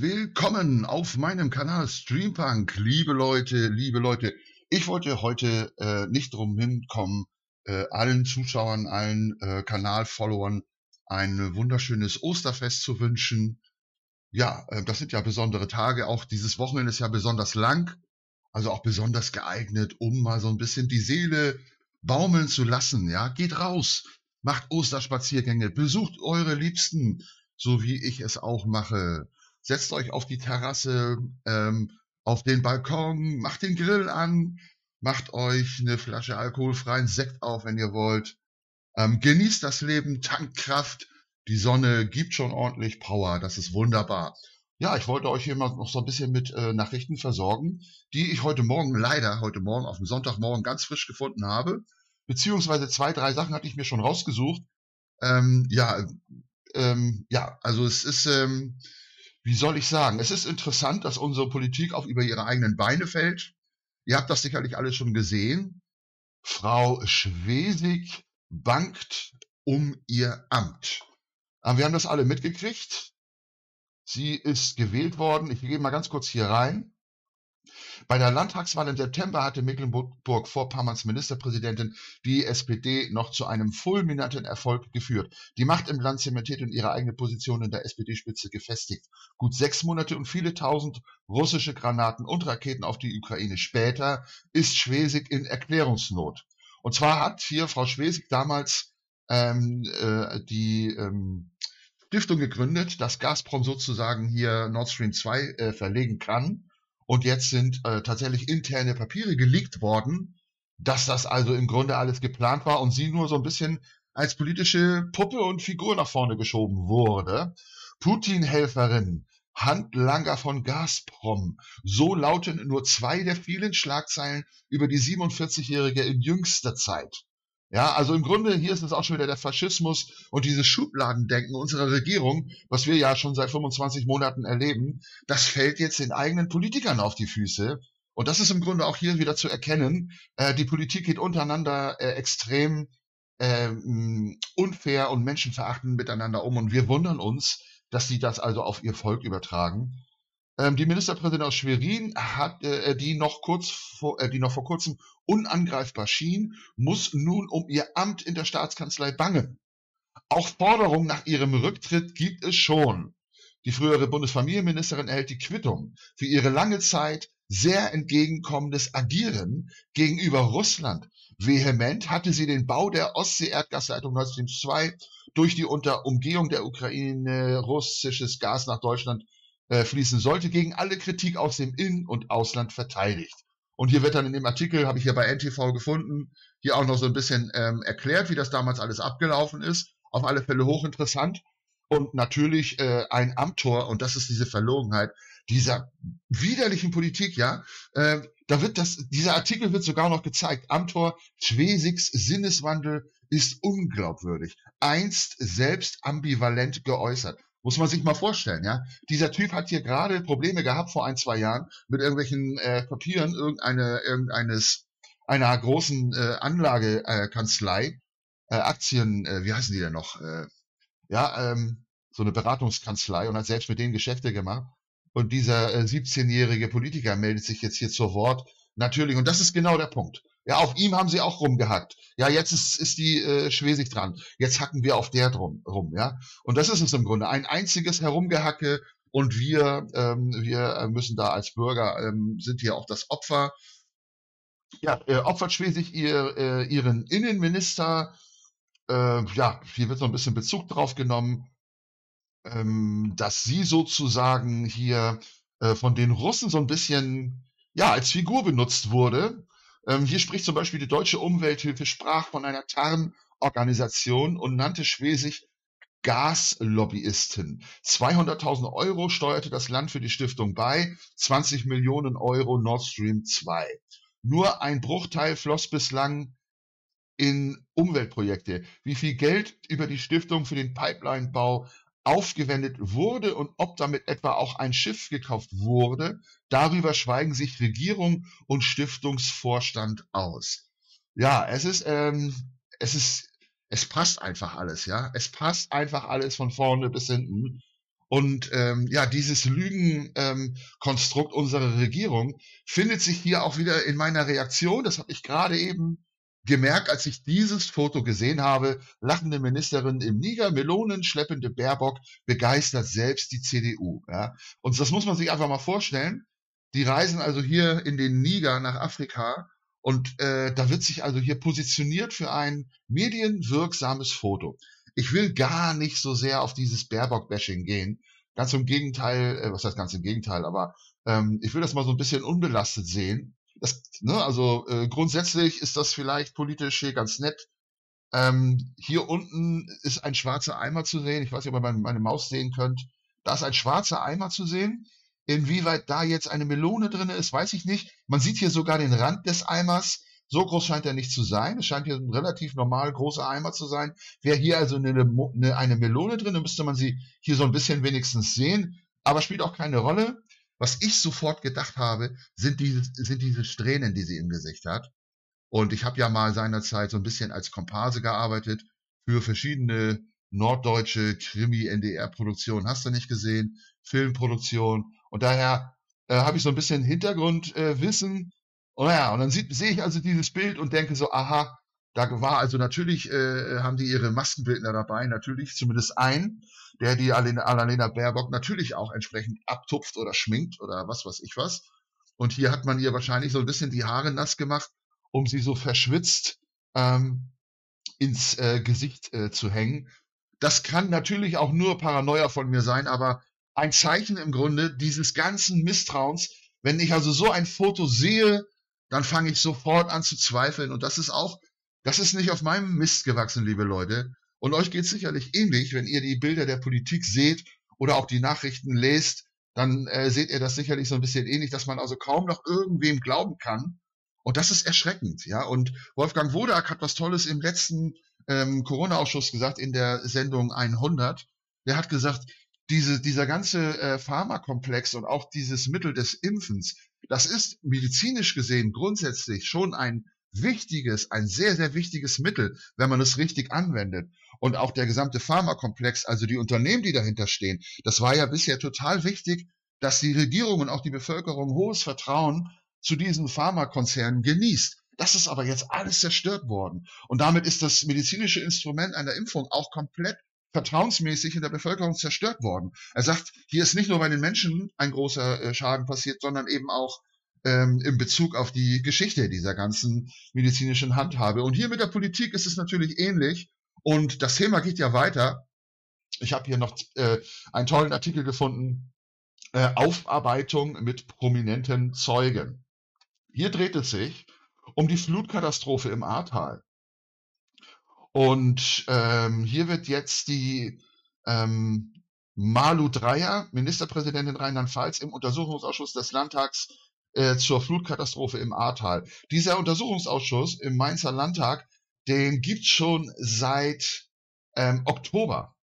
willkommen auf meinem Kanal Streampunk. Liebe Leute, liebe Leute, ich wollte heute äh, nicht drum hinkommen, äh, allen Zuschauern, allen äh, Kanalfollowern ein wunderschönes Osterfest zu wünschen. Ja, äh, das sind ja besondere Tage. Auch dieses Wochenende ist ja besonders lang, also auch besonders geeignet, um mal so ein bisschen die Seele baumeln zu lassen. Ja, geht raus, macht Osterspaziergänge, besucht eure Liebsten, so wie ich es auch mache. Setzt euch auf die Terrasse, ähm, auf den Balkon, macht den Grill an, macht euch eine Flasche alkoholfreien Sekt auf, wenn ihr wollt. Ähm, genießt das Leben, tankt Kraft. Die Sonne gibt schon ordentlich Power. Das ist wunderbar. Ja, ich wollte euch hier mal noch so ein bisschen mit äh, Nachrichten versorgen, die ich heute Morgen leider, heute Morgen auf dem Sonntagmorgen ganz frisch gefunden habe. Beziehungsweise zwei, drei Sachen hatte ich mir schon rausgesucht. Ähm, ja, ähm, ja, also es ist, ähm, wie soll ich sagen, es ist interessant, dass unsere Politik auch über ihre eigenen Beine fällt. Ihr habt das sicherlich alle schon gesehen. Frau Schwesig bangt um ihr Amt. Wir haben das alle mitgekriegt. Sie ist gewählt worden. Ich gehe mal ganz kurz hier rein. Bei der Landtagswahl im September hatte Mecklenburg-Vorpommerns Ministerpräsidentin die SPD noch zu einem fulminanten Erfolg geführt. Die Macht im Land zementiert und ihre eigene Position in der SPD-Spitze gefestigt. Gut sechs Monate und viele tausend russische Granaten und Raketen auf die Ukraine später ist Schwesig in Erklärungsnot. Und zwar hat hier Frau Schwesig damals ähm, äh, die ähm, Stiftung gegründet, dass Gazprom sozusagen hier Nord Stream 2 äh, verlegen kann. Und jetzt sind äh, tatsächlich interne Papiere geleakt worden, dass das also im Grunde alles geplant war und sie nur so ein bisschen als politische Puppe und Figur nach vorne geschoben wurde. Putin-Helferin, Handlanger von Gazprom. So lauten nur zwei der vielen Schlagzeilen über die 47-Jährige in jüngster Zeit. Ja, also im Grunde hier ist es auch schon wieder der Faschismus und dieses Schubladendenken unserer Regierung, was wir ja schon seit 25 Monaten erleben, das fällt jetzt den eigenen Politikern auf die Füße. Und das ist im Grunde auch hier wieder zu erkennen. Äh, die Politik geht untereinander äh, extrem äh, unfair und menschenverachtend miteinander um. Und wir wundern uns, dass sie das also auf ihr Volk übertragen. Ähm, die Ministerpräsidentin aus Schwerin hat, äh, die noch kurz vor, äh, die noch vor kurzem unangreifbar schien, muss nun um ihr Amt in der Staatskanzlei bangen. Auch Forderungen nach ihrem Rücktritt gibt es schon. Die frühere Bundesfamilienministerin erhält die Quittung für ihre lange Zeit sehr entgegenkommendes Agieren gegenüber Russland. Vehement hatte sie den Bau der Ostsee-Erdgasleitung Nord Stream 2 durch die unter Umgehung der Ukraine russisches Gas nach Deutschland äh, fließen sollte, gegen alle Kritik aus dem In- und Ausland verteidigt. Und hier wird dann in dem Artikel, habe ich hier bei NTV gefunden, hier auch noch so ein bisschen ähm, erklärt, wie das damals alles abgelaufen ist. Auf alle Fälle hochinteressant. Und natürlich äh, ein Amtor, und das ist diese Verlogenheit dieser widerlichen Politik, ja, äh, da wird das, dieser Artikel wird sogar noch gezeigt. Amtor Schwesigs Sinneswandel ist unglaubwürdig. Einst selbst ambivalent geäußert. Muss man sich mal vorstellen, ja. Dieser Typ hat hier gerade Probleme gehabt vor ein, zwei Jahren mit irgendwelchen äh, Papieren irgendeine, irgendeines, einer großen äh, Anlagekanzlei, äh, Aktien, äh, wie heißen die denn noch? Äh, ja, ähm, so eine Beratungskanzlei und hat selbst mit denen Geschäfte gemacht. Und dieser äh, 17-jährige Politiker meldet sich jetzt hier zur Wort. Natürlich, und das ist genau der Punkt. Ja, auf ihm haben sie auch rumgehackt. Ja, jetzt ist, ist die äh, Schwesig dran. Jetzt hacken wir auf der drum rum, ja. Und das ist es im Grunde. Ein einziges Herumgehacke und wir, ähm, wir müssen da als Bürger, ähm, sind hier auch das Opfer. Ja, äh, opfert Schwesig ihr, äh, ihren Innenminister. Äh, ja, hier wird so ein bisschen Bezug drauf genommen, ähm, dass sie sozusagen hier äh, von den Russen so ein bisschen ja als Figur benutzt wurde ähm, hier spricht zum Beispiel die Deutsche Umwelthilfe, sprach von einer Tarnorganisation und nannte Schwesig Gaslobbyisten. 200.000 Euro steuerte das Land für die Stiftung bei, 20 Millionen Euro Nord Stream 2. Nur ein Bruchteil floss bislang in Umweltprojekte. Wie viel Geld über die Stiftung für den Pipelinebau aufgewendet wurde und ob damit etwa auch ein Schiff gekauft wurde, darüber schweigen sich Regierung und Stiftungsvorstand aus. Ja, es ist, ähm, es ist, es passt einfach alles, ja. Es passt einfach alles von vorne bis hinten. Und ähm, ja, dieses Lügenkonstrukt ähm, unserer Regierung findet sich hier auch wieder in meiner Reaktion. Das habe ich gerade eben gemerkt, als ich dieses Foto gesehen habe. Lachende Ministerin im Niger, Melonen, schleppende Baerbock, begeistert selbst die CDU. Ja? Und das muss man sich einfach mal vorstellen. Die reisen also hier in den Niger nach Afrika und äh, da wird sich also hier positioniert für ein medienwirksames Foto. Ich will gar nicht so sehr auf dieses Baerbock-Bashing gehen. Ganz im Gegenteil, äh, was heißt ganz im Gegenteil, aber ähm, ich will das mal so ein bisschen unbelastet sehen. Das, ne, also äh, grundsätzlich ist das vielleicht politisch hier ganz nett. Ähm, hier unten ist ein schwarzer Eimer zu sehen. Ich weiß nicht, ob ihr meine, meine Maus sehen könnt. Da ist ein schwarzer Eimer zu sehen. Inwieweit da jetzt eine Melone drin ist, weiß ich nicht. Man sieht hier sogar den Rand des Eimers. So groß scheint er nicht zu sein. Es scheint hier ein relativ normal großer Eimer zu sein. Wäre hier also eine, eine, eine Melone drin, dann müsste man sie hier so ein bisschen wenigstens sehen. Aber spielt auch keine Rolle. Was ich sofort gedacht habe, sind diese, sind diese Strähnen, die sie im Gesicht hat. Und ich habe ja mal seinerzeit so ein bisschen als Komparse gearbeitet für verschiedene norddeutsche Krimi-NDR-Produktionen. Hast du nicht gesehen? Filmproduktion. Und daher äh, habe ich so ein bisschen Hintergrundwissen äh, und naja, und dann sehe ich also dieses Bild und denke so, aha, da war also natürlich, äh, haben die ihre Maskenbildner dabei, natürlich zumindest ein, der die Annalena Baerbock natürlich auch entsprechend abtupft oder schminkt oder was weiß ich was. Und hier hat man ihr wahrscheinlich so ein bisschen die Haare nass gemacht, um sie so verschwitzt ähm, ins äh, Gesicht äh, zu hängen. Das kann natürlich auch nur Paranoia von mir sein, aber ein Zeichen im Grunde dieses ganzen Misstrauens, wenn ich also so ein Foto sehe, dann fange ich sofort an zu zweifeln. Und das ist auch, das ist nicht auf meinem Mist gewachsen, liebe Leute. Und euch geht sicherlich ähnlich, wenn ihr die Bilder der Politik seht oder auch die Nachrichten lest, dann äh, seht ihr das sicherlich so ein bisschen ähnlich, dass man also kaum noch irgendwem glauben kann. Und das ist erschreckend, ja. Und Wolfgang Wodak hat was Tolles im letzten ähm, Corona-Ausschuss gesagt, in der Sendung 100. Der hat gesagt, diese, dieser ganze äh, Pharmakomplex und auch dieses Mittel des Impfens, das ist medizinisch gesehen grundsätzlich schon ein wichtiges, ein sehr, sehr wichtiges Mittel, wenn man es richtig anwendet. Und auch der gesamte Pharmakomplex, also die Unternehmen, die dahinter stehen, das war ja bisher total wichtig, dass die Regierung und auch die Bevölkerung hohes Vertrauen zu diesen Pharmakonzernen genießt. Das ist aber jetzt alles zerstört worden. Und damit ist das medizinische Instrument einer Impfung auch komplett vertrauensmäßig in der Bevölkerung zerstört worden. Er sagt, hier ist nicht nur bei den Menschen ein großer äh, Schaden passiert, sondern eben auch ähm, in Bezug auf die Geschichte dieser ganzen medizinischen Handhabe. Und hier mit der Politik ist es natürlich ähnlich. Und das Thema geht ja weiter. Ich habe hier noch äh, einen tollen Artikel gefunden. Äh, Aufarbeitung mit prominenten Zeugen. Hier dreht es sich um die Flutkatastrophe im Ahrtal. Und ähm, hier wird jetzt die ähm, Malu Dreyer, Ministerpräsidentin Rheinland-Pfalz, im Untersuchungsausschuss des Landtags äh, zur Flutkatastrophe im Ahrtal. Dieser Untersuchungsausschuss im Mainzer Landtag, den gibt's schon seit ähm, Oktober.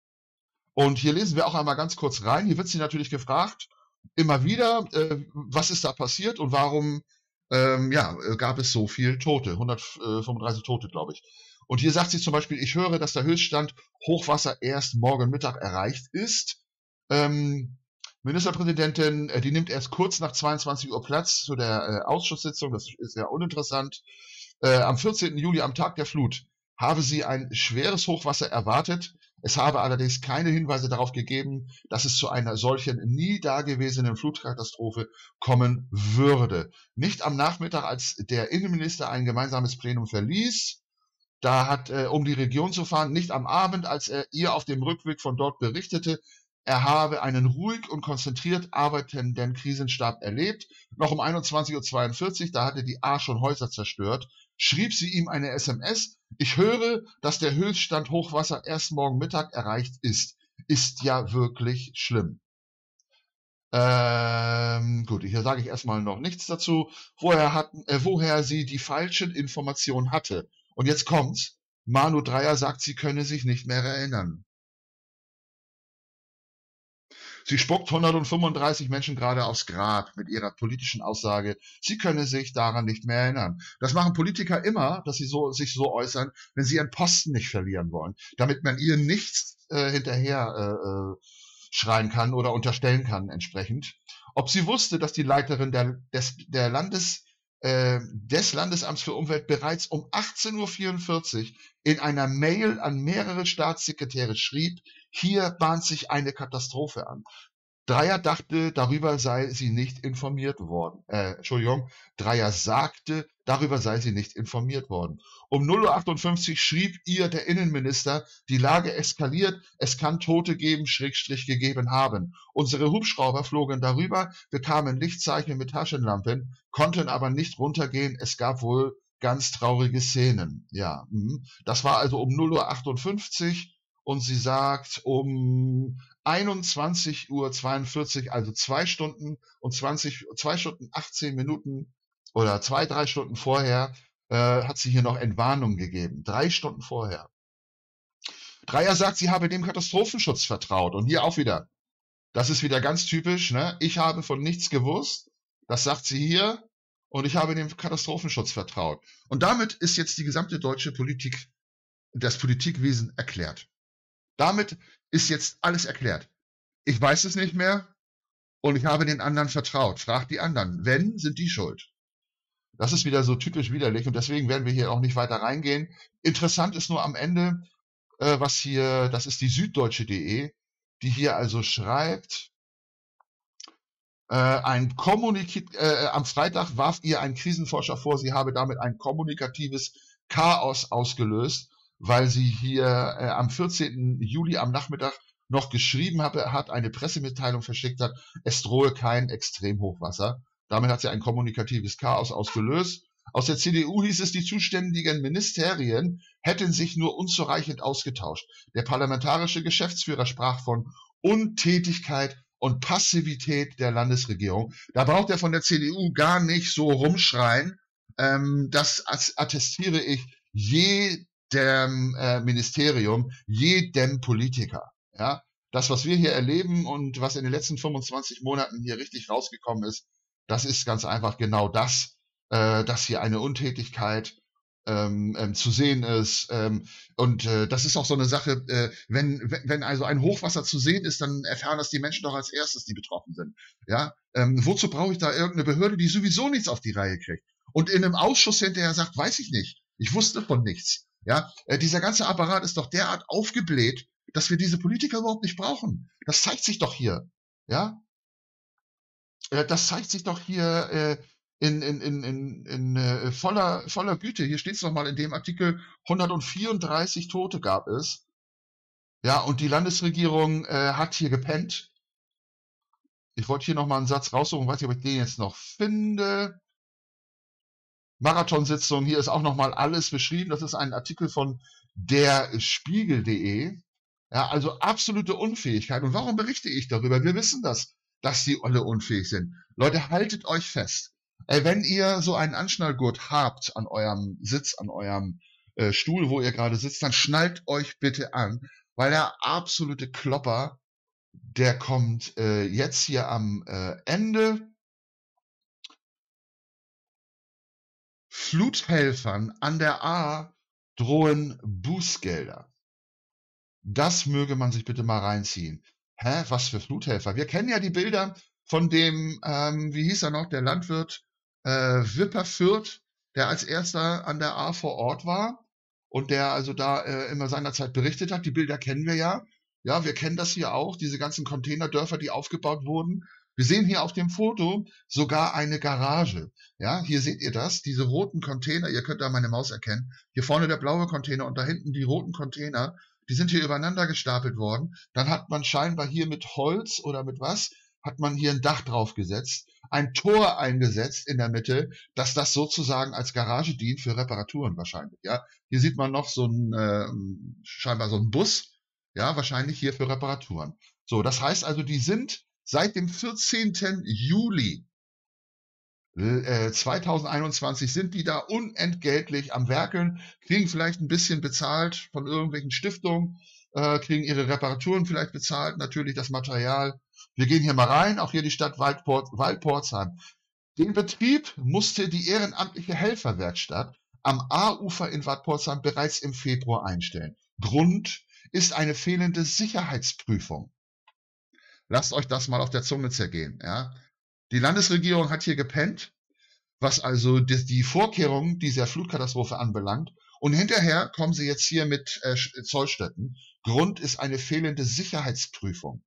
Und hier lesen wir auch einmal ganz kurz rein. Hier wird sie natürlich gefragt, immer wieder, äh, was ist da passiert und warum ähm, ja, gab es so viel Tote, 135 Tote, glaube ich. Und hier sagt sie zum Beispiel, ich höre, dass der Höchststand Hochwasser erst morgen Mittag erreicht ist. Ähm, Ministerpräsidentin, äh, die nimmt erst kurz nach 22 Uhr Platz zu der äh, Ausschusssitzung, das ist ja uninteressant. Äh, am 14. Juli, am Tag der Flut, habe sie ein schweres Hochwasser erwartet. Es habe allerdings keine Hinweise darauf gegeben, dass es zu einer solchen nie dagewesenen Flutkatastrophe kommen würde. Nicht am Nachmittag, als der Innenminister ein gemeinsames Plenum verließ, da hat, äh, um die Region zu fahren, nicht am Abend, als er ihr auf dem Rückweg von dort berichtete, er habe einen ruhig und konzentriert arbeitenden Krisenstab erlebt. Noch um 21.42 Uhr, da hatte die A schon Häuser zerstört, schrieb sie ihm eine SMS. Ich höre, dass der Höchststand Hochwasser erst morgen Mittag erreicht ist. Ist ja wirklich schlimm. Ähm, gut, hier sage ich erstmal noch nichts dazu, woher, hatten, äh, woher sie die falschen Informationen hatte. Und jetzt kommt's. Manu Dreier sagt, sie könne sich nicht mehr erinnern. Sie spuckt 135 Menschen gerade aufs Grab mit ihrer politischen Aussage, sie könne sich daran nicht mehr erinnern. Das machen Politiker immer, dass sie so, sich so äußern, wenn sie ihren Posten nicht verlieren wollen, damit man ihr nichts äh, hinterher äh, äh schreien kann oder unterstellen kann entsprechend. Ob sie wusste, dass die Leiterin der, des, der Landes, äh, des Landesamts für Umwelt bereits um 18.44 Uhr in einer Mail an mehrere Staatssekretäre schrieb, hier bahnt sich eine Katastrophe an. Dreier dachte, darüber sei sie nicht informiert worden. Äh, Entschuldigung, Dreier sagte, darüber sei sie nicht informiert worden. Um 0.58 Uhr schrieb ihr der Innenminister, die Lage eskaliert, es kann Tote geben, Schrägstrich gegeben haben. Unsere Hubschrauber flogen darüber, bekamen Lichtzeichen mit Taschenlampen, konnten aber nicht runtergehen, es gab wohl ganz traurige Szenen. Ja, mh. das war also um 0.58 Uhr und sie sagt um 21.42 Uhr, also zwei Stunden und 20, zwei Stunden 18 Minuten oder zwei, drei Stunden vorher, äh, hat sie hier noch Entwarnung gegeben. Drei Stunden vorher. Dreier sagt, sie habe dem Katastrophenschutz vertraut. Und hier auch wieder. Das ist wieder ganz typisch. Ne? Ich habe von nichts gewusst. Das sagt sie hier. Und ich habe dem Katastrophenschutz vertraut. Und damit ist jetzt die gesamte deutsche Politik, das Politikwesen erklärt. Damit ist jetzt alles erklärt. Ich weiß es nicht mehr und ich habe den anderen vertraut. Fragt die anderen. Wenn, sind die schuld. Das ist wieder so typisch widerlich und deswegen werden wir hier auch nicht weiter reingehen. Interessant ist nur am Ende, äh, was hier, das ist die süddeutsche.de, die hier also schreibt, äh, ein Kommunik äh, am Freitag warf ihr ein Krisenforscher vor, sie habe damit ein kommunikatives Chaos ausgelöst weil sie hier äh, am 14. Juli am Nachmittag noch geschrieben habe, hat, eine Pressemitteilung verschickt hat, es drohe kein Extremhochwasser. Damit hat sie ein kommunikatives Chaos ausgelöst. Aus der CDU hieß es, die zuständigen Ministerien hätten sich nur unzureichend ausgetauscht. Der parlamentarische Geschäftsführer sprach von Untätigkeit und Passivität der Landesregierung. Da braucht er von der CDU gar nicht so rumschreien. Ähm, das attestiere ich je jedem äh, Ministerium, jedem Politiker. Ja, das, was wir hier erleben und was in den letzten 25 Monaten hier richtig rausgekommen ist, das ist ganz einfach genau das, äh, dass hier eine Untätigkeit ähm, ähm, zu sehen ist. Ähm, und äh, das ist auch so eine Sache, äh, wenn, wenn also ein Hochwasser zu sehen ist, dann erfahren das die Menschen doch als erstes, die betroffen sind. Ja, ähm, wozu brauche ich da irgendeine Behörde, die sowieso nichts auf die Reihe kriegt? Und in einem Ausschuss hinterher sagt, weiß ich nicht, ich wusste von nichts. Ja, äh, dieser ganze Apparat ist doch derart aufgebläht, dass wir diese Politiker überhaupt nicht brauchen. Das zeigt sich doch hier. Ja, äh, das zeigt sich doch hier äh, in, in, in, in, in äh, voller, voller Güte. Hier steht es nochmal in dem Artikel, 134 Tote gab es. Ja, und die Landesregierung äh, hat hier gepennt. Ich wollte hier nochmal einen Satz raussuchen, weiß nicht, ob ich den jetzt noch finde. Marathonsitzung. Hier ist auch nochmal alles beschrieben. Das ist ein Artikel von der Spiegel.de. Ja, also absolute Unfähigkeit. Und warum berichte ich darüber? Wir wissen das, dass die alle unfähig sind. Leute, haltet euch fest. Wenn ihr so einen Anschnallgurt habt an eurem Sitz, an eurem äh, Stuhl, wo ihr gerade sitzt, dann schnallt euch bitte an, weil der absolute Klopper, der kommt äh, jetzt hier am äh, Ende Fluthelfern an der A drohen Bußgelder. Das möge man sich bitte mal reinziehen. Hä, was für Fluthelfer? Wir kennen ja die Bilder von dem, ähm, wie hieß er noch, der Landwirt äh, Wipper der als erster an der A vor Ort war und der also da äh, immer seinerzeit berichtet hat. Die Bilder kennen wir ja. Ja, wir kennen das hier auch, diese ganzen Containerdörfer, die aufgebaut wurden. Wir sehen hier auf dem Foto sogar eine Garage. Ja, hier seht ihr das, diese roten Container, ihr könnt da meine Maus erkennen. Hier vorne der blaue Container und da hinten die roten Container, die sind hier übereinander gestapelt worden. Dann hat man scheinbar hier mit Holz oder mit was, hat man hier ein Dach draufgesetzt, ein Tor eingesetzt in der Mitte, dass das sozusagen als Garage dient für Reparaturen wahrscheinlich. Ja, hier sieht man noch so ein äh, scheinbar so ein Bus, ja, wahrscheinlich hier für Reparaturen. So, das heißt also, die sind Seit dem 14. Juli 2021 äh, sind die da unentgeltlich am Werkeln, kriegen vielleicht ein bisschen bezahlt von irgendwelchen Stiftungen, äh, kriegen ihre Reparaturen vielleicht bezahlt, natürlich das Material. Wir gehen hier mal rein, auch hier die Stadt Waldport, Waldportsheim. Den Betrieb musste die ehrenamtliche Helferwerkstatt am A-Ufer in Waldportsheim bereits im Februar einstellen. Grund ist eine fehlende Sicherheitsprüfung. Lasst euch das mal auf der Zunge zergehen. Ja? Die Landesregierung hat hier gepennt, was also die, Vorkehrungen dieser Flutkatastrophe anbelangt. Und hinterher kommen sie jetzt hier mit äh, Zollstätten. Grund ist eine fehlende Sicherheitsprüfung.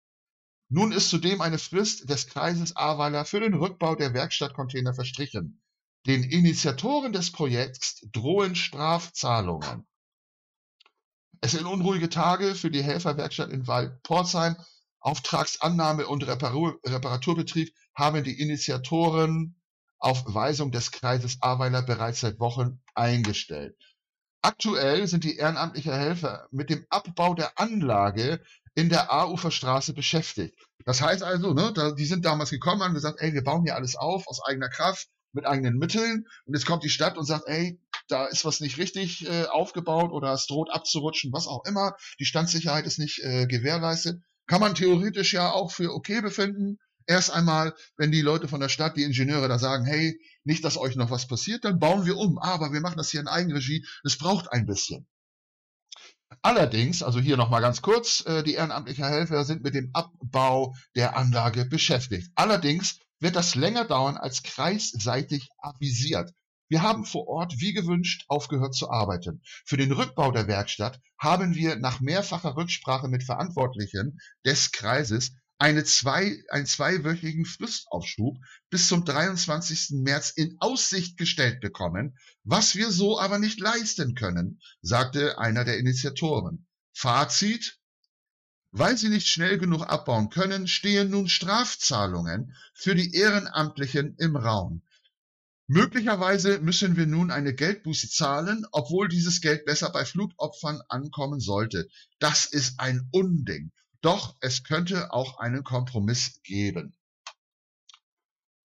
Nun ist zudem eine Frist des Kreises Ahrweiler für den Rückbau der Werkstattcontainer verstrichen. Den Initiatoren des Projekts drohen Strafzahlungen. Es sind unruhige Tage für die Helferwerkstatt in Wald-Porzheim. Auftragsannahme und Reparatur, Reparaturbetrieb haben die Initiatoren auf Weisung des Kreises Ahrweiler bereits seit Wochen eingestellt. Aktuell sind die ehrenamtlichen Helfer mit dem Abbau der Anlage in der A-Uferstraße beschäftigt. Das heißt also, ne, da, die sind damals gekommen und gesagt, ey, wir bauen hier alles auf aus eigener Kraft, mit eigenen Mitteln. Und jetzt kommt die Stadt und sagt, ey, da ist was nicht richtig äh, aufgebaut oder es droht abzurutschen, was auch immer. Die Standsicherheit ist nicht äh, gewährleistet. Kann man theoretisch ja auch für okay befinden. Erst einmal, wenn die Leute von der Stadt, die Ingenieure da sagen, hey, nicht, dass euch noch was passiert, dann bauen wir um. Aber wir machen das hier in Eigenregie. Es braucht ein bisschen. Allerdings, also hier nochmal ganz kurz, äh, die ehrenamtlichen Helfer sind mit dem Abbau der Anlage beschäftigt. Allerdings wird das länger dauern als kreisseitig avisiert. Wir haben vor Ort wie gewünscht aufgehört zu arbeiten. Für den Rückbau der Werkstatt haben wir nach mehrfacher Rücksprache mit Verantwortlichen des Kreises eine zwei, einen zweiwöchigen Fristaufschub bis zum 23. März in Aussicht gestellt bekommen, was wir so aber nicht leisten können, sagte einer der Initiatoren. Fazit, weil sie nicht schnell genug abbauen können, stehen nun Strafzahlungen für die Ehrenamtlichen im Raum. Möglicherweise müssen wir nun eine Geldbuße zahlen, obwohl dieses Geld besser bei Flutopfern ankommen sollte. Das ist ein Unding. Doch es könnte auch einen Kompromiss geben.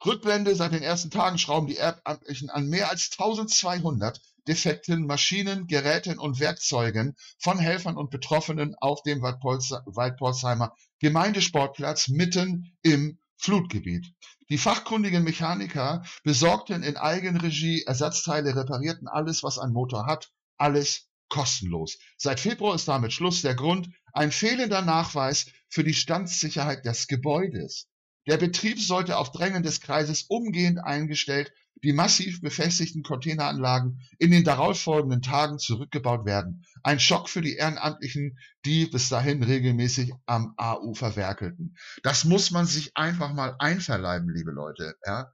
Rückblende seit den ersten Tagen schrauben die Ehrenamtlichen an mehr als 1200 defekten Maschinen, Geräten und Werkzeugen von Helfern und Betroffenen auf dem Waldpolsheimer Gemeindesportplatz mitten im Flutgebiet. Die fachkundigen Mechaniker besorgten in Eigenregie Ersatzteile, reparierten alles, was ein Motor hat, alles kostenlos. Seit Februar ist damit Schluss. Der Grund ein fehlender Nachweis für die Standssicherheit des Gebäudes. Der Betrieb sollte auf Drängen des Kreises umgehend eingestellt, die massiv befestigten Containeranlagen in den darauffolgenden Tagen zurückgebaut werden. Ein Schock für die Ehrenamtlichen, die bis dahin regelmäßig am AU verwerkelten. Das muss man sich einfach mal einverleiben, liebe Leute. Ja?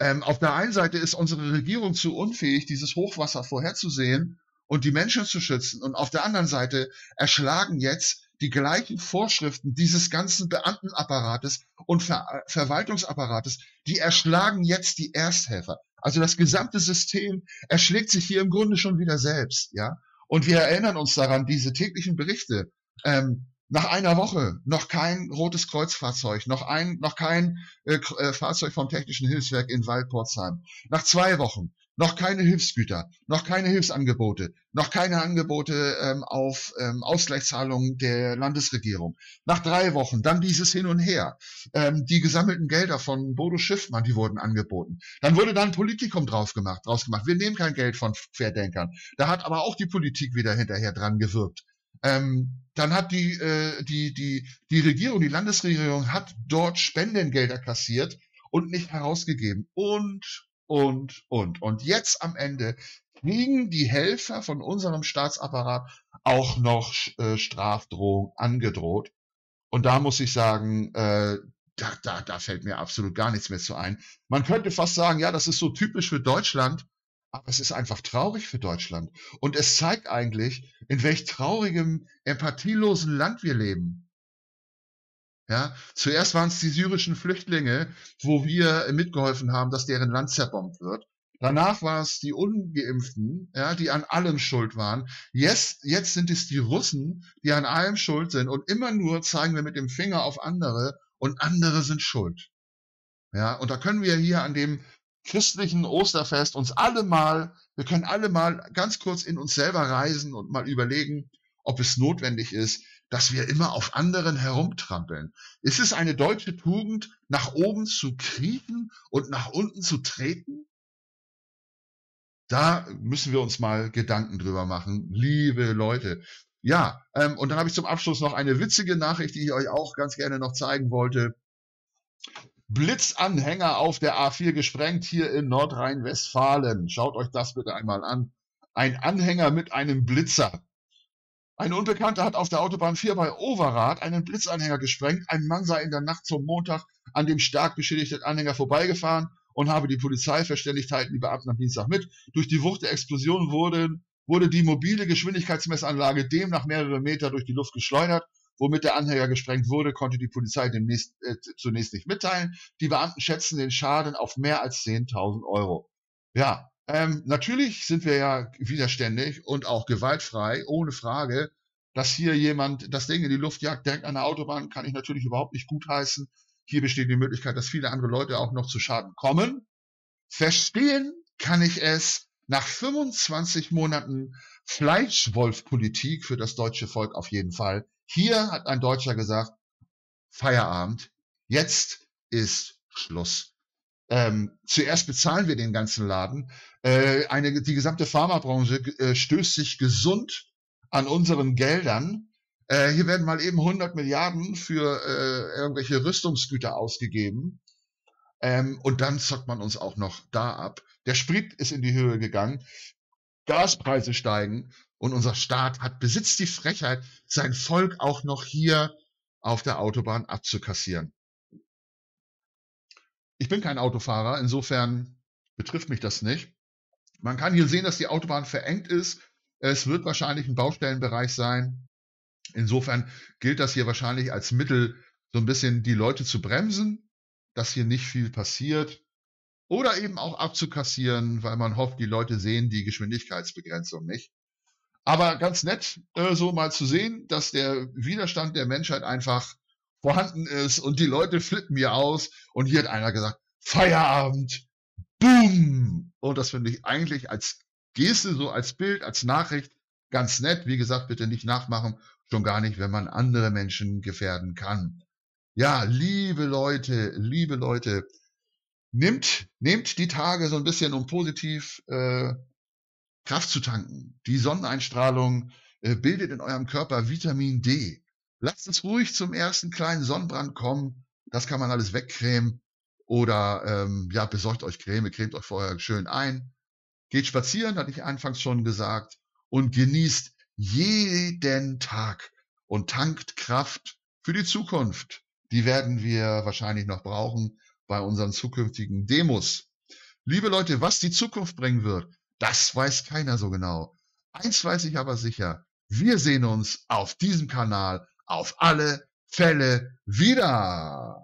Ähm, auf der einen Seite ist unsere Regierung zu unfähig, dieses Hochwasser vorherzusehen und die Menschen zu schützen. Und auf der anderen Seite erschlagen jetzt die gleichen Vorschriften dieses ganzen Beamtenapparates und Ver Verwaltungsapparates, die erschlagen jetzt die Ersthelfer. Also das gesamte System erschlägt sich hier im Grunde schon wieder selbst, ja. Und wir erinnern uns daran, diese täglichen Berichte. Ähm, nach einer Woche noch kein rotes Kreuzfahrzeug, noch ein, noch kein äh, äh Fahrzeug vom Technischen Hilfswerk in Waldporzheim. Nach zwei Wochen noch keine Hilfsgüter, noch keine Hilfsangebote, noch keine Angebote ähm, auf ähm, Ausgleichszahlungen der Landesregierung. Nach drei Wochen dann dieses Hin und Her. Ähm, die gesammelten Gelder von Bodo Schiffmann, die wurden angeboten. Dann wurde dann Politikum drauf gemacht, draus gemacht. Wir nehmen kein Geld von Querdenkern. Da hat aber auch die Politik wieder hinterher dran gewirkt. Ähm, dann hat die, äh, die, die, die Regierung, die Landesregierung hat dort Spendengelder kassiert und nicht herausgegeben. Und und, und. Und jetzt am Ende kriegen die Helfer von unserem Staatsapparat auch noch äh, Strafdrohung angedroht. Und da muss ich sagen, äh, da, da, da fällt mir absolut gar nichts mehr zu ein. Man könnte fast sagen, ja, das ist so typisch für Deutschland, aber es ist einfach traurig für Deutschland. Und es zeigt eigentlich, in welch traurigem, empathielosen Land wir leben. Ja, zuerst waren es die syrischen Flüchtlinge, wo wir mitgeholfen haben, dass deren Land zerbombt wird. Danach war es die Ungeimpften, ja, die an allem schuld waren. Jetzt, jetzt sind es die Russen, die an allem schuld sind. Und immer nur zeigen wir mit dem Finger auf andere und andere sind schuld. Ja, und da können wir hier an dem christlichen Osterfest uns alle mal, wir können alle mal ganz kurz in uns selber reisen und mal überlegen, ob es notwendig ist, dass wir immer auf anderen herumtrampeln? Ist es eine deutsche Tugend, nach oben zu kriechen und nach unten zu treten? Da müssen wir uns mal Gedanken drüber machen, liebe Leute. Ja, ähm, und dann habe ich zum Abschluss noch eine witzige Nachricht, die ich euch auch ganz gerne noch zeigen wollte. Blitzanhänger auf der A4 gesprengt hier in Nordrhein-Westfalen. Schaut euch das bitte einmal an. Ein Anhänger mit einem Blitzer. Ein Unbekannter hat auf der Autobahn 4 bei Overath einen Blitzanhänger gesprengt. Ein Mann sei in der Nacht zum Montag an dem stark beschädigten Anhänger vorbeigefahren und habe die Polizei verständigt, teilten die Beamten am Dienstag mit. Durch die Wucht der Explosion wurde, wurde die mobile Geschwindigkeitsmessanlage demnach mehrere Meter durch die Luft geschleudert. Womit der Anhänger gesprengt wurde, konnte die Polizei demnächst, äh, zunächst nicht mitteilen. Die Beamten schätzen den Schaden auf mehr als 10.000 Euro. Ja, ähm, natürlich sind wir ja widerständig und auch gewaltfrei, ohne Frage. Dass hier jemand das Ding in die Luft jagt, direkt an der Autobahn, kann ich natürlich überhaupt nicht gutheißen. Hier besteht die Möglichkeit, dass viele andere Leute auch noch zu Schaden kommen. Verstehen kann ich es nach 25 Monaten Fleischwolfpolitik für das deutsche Volk auf jeden Fall. Hier hat ein Deutscher gesagt, Feierabend, jetzt ist Schluss. Ähm, zuerst bezahlen wir den ganzen Laden. Äh, eine, die gesamte Pharmabranche äh, stößt sich gesund an unseren Geldern. Äh, hier werden mal eben 100 Milliarden für äh, irgendwelche Rüstungsgüter ausgegeben. Ähm, und dann zockt man uns auch noch da ab. Der Sprit ist in die Höhe gegangen. Gaspreise steigen und unser Staat hat besitzt die Frechheit, sein Volk auch noch hier auf der Autobahn abzukassieren. Ich bin kein Autofahrer, insofern betrifft mich das nicht. Man kann hier sehen, dass die Autobahn verengt ist. Es wird wahrscheinlich ein Baustellenbereich sein. Insofern gilt das hier wahrscheinlich als Mittel, so ein bisschen die Leute zu bremsen, dass hier nicht viel passiert. Oder eben auch abzukassieren, weil man hofft, die Leute sehen die Geschwindigkeitsbegrenzung nicht. Aber ganz nett, äh, so mal zu sehen, dass der Widerstand der Menschheit einfach vorhanden ist und die Leute flippen mir aus und hier hat einer gesagt, Feierabend, boom! Und das finde ich eigentlich als Geste, so als Bild, als Nachricht ganz nett. Wie gesagt, bitte nicht nachmachen, schon gar nicht, wenn man andere Menschen gefährden kann. Ja, liebe Leute, liebe Leute, nehmt, nehmt die Tage so ein bisschen, um positiv äh, Kraft zu tanken. Die Sonneneinstrahlung äh, bildet in eurem Körper Vitamin D. Lasst es ruhig zum ersten kleinen Sonnenbrand kommen. Das kann man alles wegcremen. Oder ähm, ja, besorgt euch Creme, cremt euch vorher schön ein. Geht spazieren, hatte ich anfangs schon gesagt. Und genießt jeden Tag und tankt Kraft für die Zukunft. Die werden wir wahrscheinlich noch brauchen bei unseren zukünftigen Demos. Liebe Leute, was die Zukunft bringen wird, das weiß keiner so genau. Eins weiß ich aber sicher. Wir sehen uns auf diesem Kanal auf alle Fälle wieder.